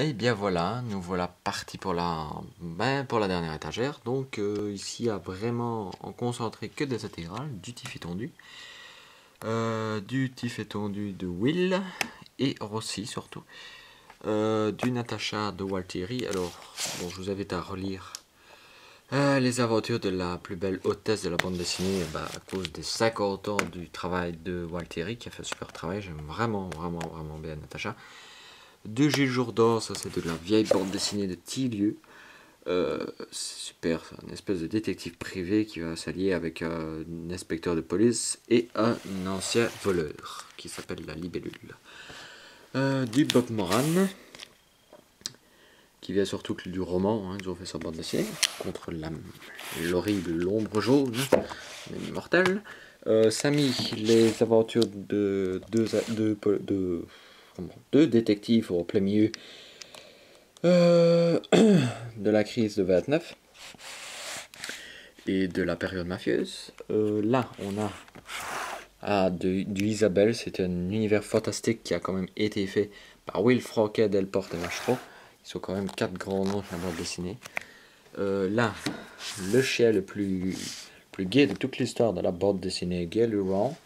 Et bien voilà, nous voilà partis pour la, ben, pour la dernière étagère. Donc euh, ici, a vraiment en concentré que des intégrales, du tif étendu, euh, du tif étendu de Will et Rossi surtout, euh, du Natasha de Walteri. Alors, je vous invite à relire les aventures de la plus belle hôtesse de la bande dessinée bah, à cause des 50 ans du travail de Walteri qui a fait un super travail. J'aime vraiment, vraiment, vraiment bien Natasha de Gilles Jourdan, ça c'est de la vieille bande dessinée de Tilieu. Euh, super, c'est un espèce de détective privé qui va s'allier avec un inspecteur de police et un ancien voleur qui s'appelle la libellule. Euh, du Bob Moran, qui vient surtout du roman, hein, ils ont fait sa bande dessinée, contre l'horrible l'ombre jaune, immortelle. Euh, Samy, les aventures de deux de, de, deux détectives au plein milieu euh, de la crise de 29 et de la période mafieuse. Euh, là, on a ah, du Isabelle, c'est un univers fantastique qui a quand même été fait par Will Froquet, Delporte et Vachereau. Ils sont quand même quatre grands noms de la bande dessinée. Euh, là, le chien le plus, plus gay de toute l'histoire de la bande dessinée, Gay Laurent.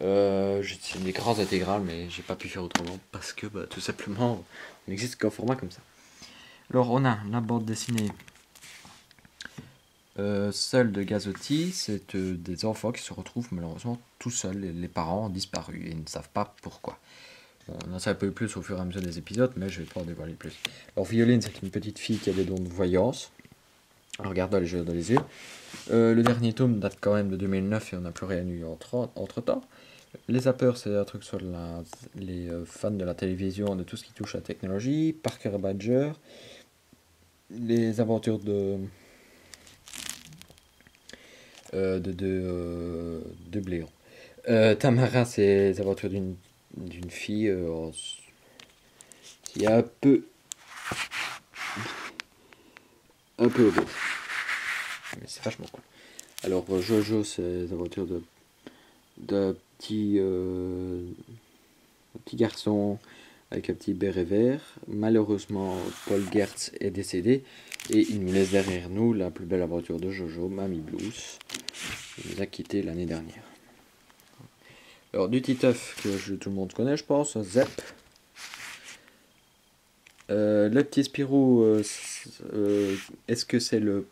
Euh, c'est des grands intégrales, mais j'ai pas pu faire autrement parce que bah, tout simplement, il n'existe qu'un format comme ça. Alors, on a la bande dessinée euh, seule de Gazotti. C'est euh, des enfants qui se retrouvent malheureusement tout seuls. Les, parents ont disparu et ils ne savent pas pourquoi. on en sait un peu plus au fur et à mesure des épisodes, mais je vais pas en dévoiler plus. Alors, Violine, c'est une petite fille qui a des dons de voyance. En regardant les jeux dans les yeux. le dernier tome date quand même de 2009 et on n'a plus rien eu entre temps. Les zappers, c'est un truc sur les euh, fans de la télévision, de tout ce qui touche à la technologie. Parker Badger. Les aventures de. Euh, de, de, euh, de Tamara, c'est les aventures d'une, d'une fille qui est un peu. un peu beau. Mais c'est vachement cool. Alors, Jojo, c'est les aventures de. De petit, euh, petit garçon avec un petit béret vert. Malheureusement, Paul Gertz est décédé et il nous laisse derrière nous la plus belle aventure de Jojo, Mamie Blues. Il nous a quitté l'année dernière. Alors, du Titeuf que tout le monde connaît, je pense, Zep. Euh, le petit Spirou, euh, est-ce que c'est le,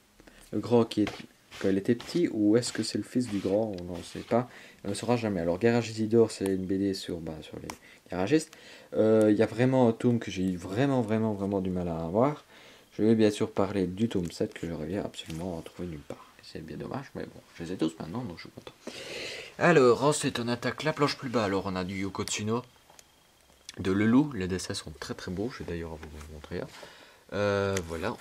le, grand qui est quand était petit ou est-ce que c'est le fils du grand On n'en sait pas. On ne saura jamais. Alors, Garage Isidore, c'est une BD sur, bah, sur les garagistes. Euh, il y a vraiment un tome que j'ai vraiment, vraiment, vraiment du mal à avoir. Je vais bien sûr parler du tome 7 que j'aurais bien absolument trouvé nulle part. C'est bien dommage, mais bon, je les ai tous maintenant, donc je suis content. Alors, ensuite, on attaque la planche plus bas. Alors, on a du Yoko Tsuno, de Lelou. Les dessins sont très très beaux. Je vais d'ailleurs vous montrer. Euh, voilà.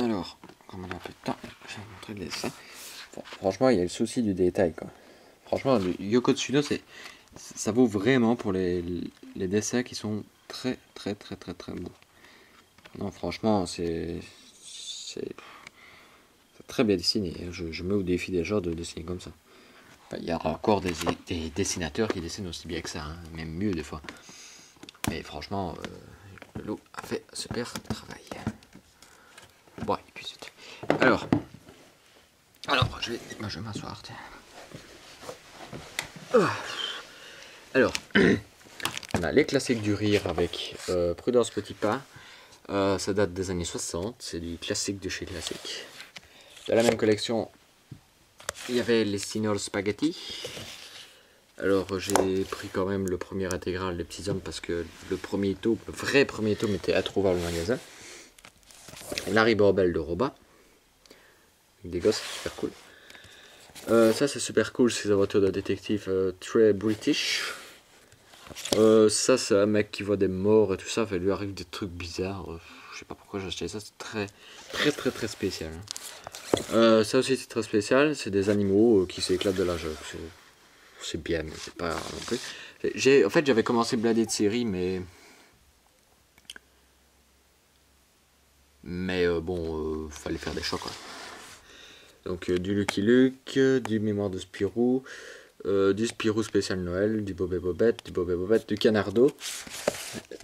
Alors, comme on a un peu de temps, je vais vous montrer le dessin franchement, il y a le souci du détail. Franchement, le Yoko Tsuno, ça vaut vraiment pour les, dessins qui sont très, très, très, très, très beaux. Non, franchement, c'est, très bien dessiné. Je, je, mets au défi des gens de dessiner comme ça. il y a encore des, des, dessinateurs qui dessinent aussi bien que ça, hein, même mieux des fois. Mais franchement, euh, le loup a fait super travail. Bon, Alors, alors, je vais, je vais m'asseoir. Ah. Alors, on a les classiques du rire avec euh, Prudence Petit Pas. Euh, ça date des années 60, c'est du classique de chez Classique. Dans la même collection, il y avait les Sinol Spaghetti. Alors j'ai pris quand même le premier intégral des petits hommes parce que le premier tome, le vrai premier tome était introuvable au magasin. Larry Borbel de Roba des gosses, super cool. Euh, ça c'est super cool, c'est la voiture de détective euh, très british. Euh, ça c'est un mec qui voit des morts et tout ça, il lui arrive des trucs bizarres. je sais pas pourquoi j'ai acheté ça, c'est très très très très spécial. Hein. ça aussi c'est très spécial, c'est des animaux qui s'éclatent de la joie. C'est bien, mais c'est pas non plus. En fait j'avais commencé Bladé de série, mais... Mais bon, fallait faire des chocs quoi. Donc euh, du Lucky Luke, du Mémoire de Spirou, euh, du Spirou spécial Noël, du Bobet Bobette, du Bobet Bobette, du Canardo.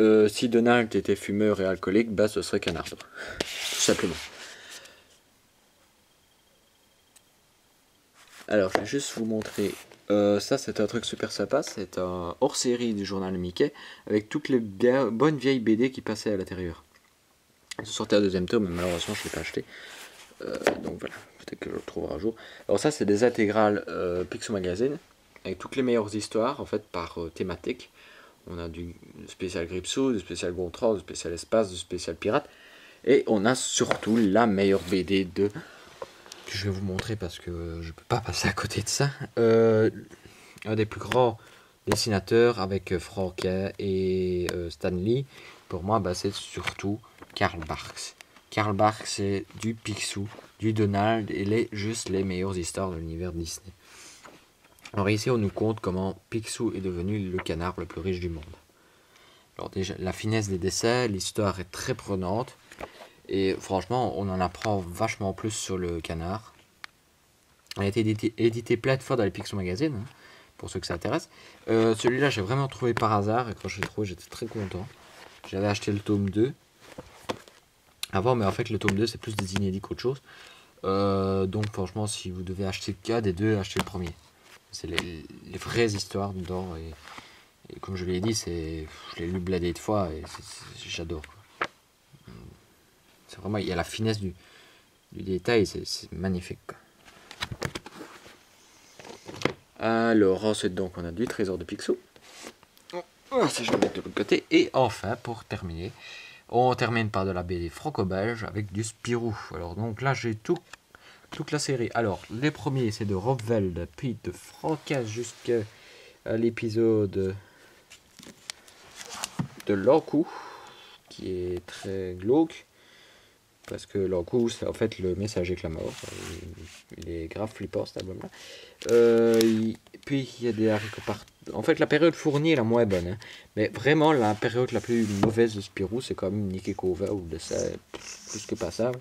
Euh, si Donald était fumeur et alcoolique, bah ce serait Canardo. Tout simplement. Alors, je vais juste vous montrer. Euh, ça, c'est un truc super sympa. C'est un hors-série du journal Mickey avec toutes les bonnes vieilles BD qui passaient à l'intérieur. Sortait un deuxième tome, mais malheureusement, je ne l'ai pas acheté. donc voilà, peut-être que je le trouverai un jour. Alors ça, c'est des intégrales euh, Pixel Magazine avec toutes les meilleures histoires en fait par euh, thématique. On a du spécial Gripsou, du spécial Gontran, du spécial Espace, du spécial Pirate. Et on a surtout la meilleure BD de... que je vais vous montrer parce que je peux pas passer à côté de ça. Euh, un des plus grands dessinateurs avec Frank et euh, Stanley. Pour moi, bah, c'est surtout Karl Barks. Karl Barks, c'est du Picsou, du Donald et les, juste les meilleures histoires de l'univers Disney. Alors ici, on nous compte comment Picsou est devenu le canard le plus riche du monde. Alors déjà, la finesse des dessins, l'histoire est très prenante. Et franchement, on en apprend vachement plus sur le canard. Elle a été édité, plein de fois dans les Picsou Magazine, hein, pour ceux que ça intéresse. Euh, celui-là, j'ai vraiment trouvé par hasard, et quand je l'ai trouvé, j'étais très content. J'avais acheté le tome 2. Avant, mais en fait, le tome 2, c'est plus des inédits qu'autre chose. Euh, donc franchement, si vous devez acheter le cas des deux, achetez le premier. C'est les, vraies histoires dedans. Et, comme je l'ai dit, c'est je l'ai lu bladé de fois et j'adore. C'est vraiment, il y a la finesse du, du détail, c'est magnifique. Alors, ensuite, donc, on a du trésor de Picsou. Oh, ça, je vais mettre de l'autre côté. Et enfin, pour terminer, on termine par de la BD franco-belge avec du Spirou. Alors, donc là, j'ai tout toute la série. Alors, les premiers, c'est de Robveld, puis de Francas jusqu'à l'épisode de Lankou, qui est très glauque. Parce que Lankou, c'est en fait le message avec la mort. Il est grave flippant cet album-là. Euh, puis il y a des haricots En fait, la période fournie est la moins bonne. Hein. Mais vraiment, la période la plus mauvaise de Spirou, c'est quand même Nikekova ou de ça, plus que passable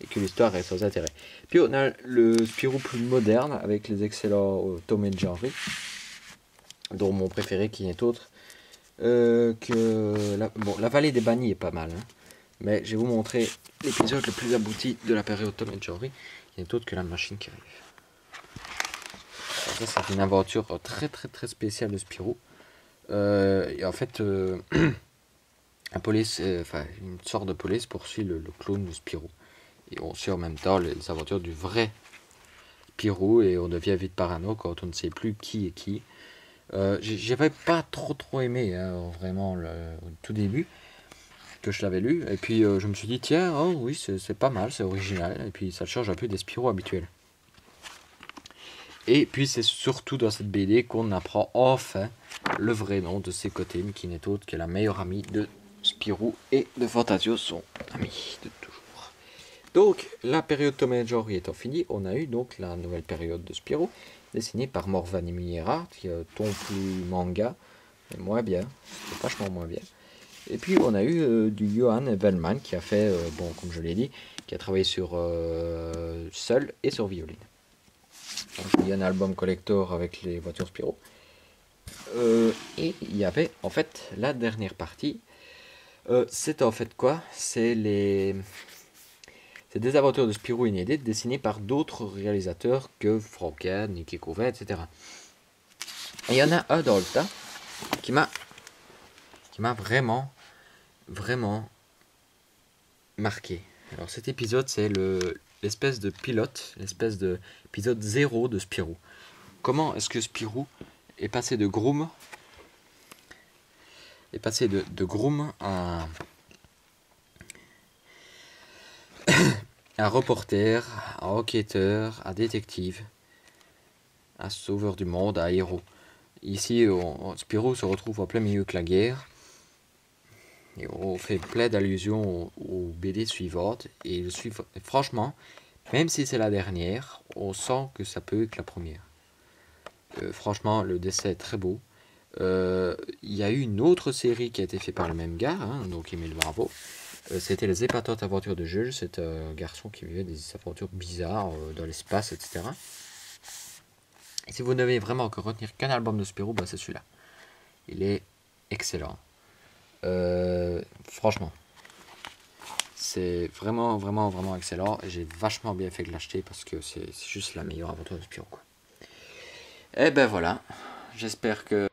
et que l'histoire est sans intérêt. Puis on a le Spirou plus moderne avec les excellents euh, Tom et Jerry, dont mon préféré qui est autre euh, que la, bon, la vallée des bannis est pas mal, hein. mais je vais vous montrer l'épisode le plus abouti de la période Tom et Jerry, qui n'est autre que la machine qui arrive. Ça c'est une aventure très très très spéciale de Spirou. Euh, et en fait, un police, enfin une sorte de police poursuit le, le clone de Spirou. Et on suit en même temps les aventures du vrai Pirou et on devient vite parano quand on ne sait plus qui est qui. Euh, J'avais pas trop trop aimé hein, vraiment le, au tout début que je l'avais lu et puis euh, je me suis dit tiens oh oui c'est pas mal c'est original et puis ça change un peu des Spirou habituels. Et puis c'est surtout dans cette BD qu'on apprend enfin le vrai nom de Sekotim qui n'est autre que la meilleure amie de Spirou et de Fantasio son ami de toujours. Donc, la période Tom et Jerry étant finie, on a eu donc la nouvelle période de Spirou, dessinée par Morvan Miniera, qui est un ton plus manga, mais moins bien, c'est vachement moins bien. Et puis, on a eu euh, du Johan Vellman, qui a fait, euh, bon, comme je l'ai dit, qui a travaillé sur euh, Seul et sur Violine. Il y a un album collector avec les voitures Spirou. et il y avait, en fait, la dernière partie. c'est en fait quoi? C'est les c'est des aventures de Spirou inédites dessinées par d'autres réalisateurs que Franken, Nicky Couvet, etc. Et il y en a un dans le tas qui m'a qui m'a vraiment vraiment marqué. Alors cet épisode c'est le l'espèce de pilote, l'espèce de épisode zéro de Spirou. Comment est-ce que Spirou est passé de Groom est passé de, Groom à un reporter, un enquêteur, un détective, un sauveur du monde, un héros? Ici, Spirou se retrouve en plein milieu de la guerre. On fait plein d'allusions aux, BD suivantes. Et franchement, même si c'est la dernière, on sent que ça peut être la première. Euh, franchement, le dessin est très beau. Euh, il y a eu une autre série qui a été faite par le même gars, hein, donc Emile Bravo. Euh, c'était les épatantes aventures de Jules. C'est un garçon qui vivait des aventures bizarres euh, dans l'espace, etc. Et si vous devez vraiment que retenir qu'un album de Spirou, bah c'est celui-là. Il est excellent. Euh, franchement, c'est vraiment, vraiment, vraiment excellent. J'ai vachement bien fait de l'acheter parce que c'est juste la meilleure aventure de Spirou. Et ben voilà, j'espère que...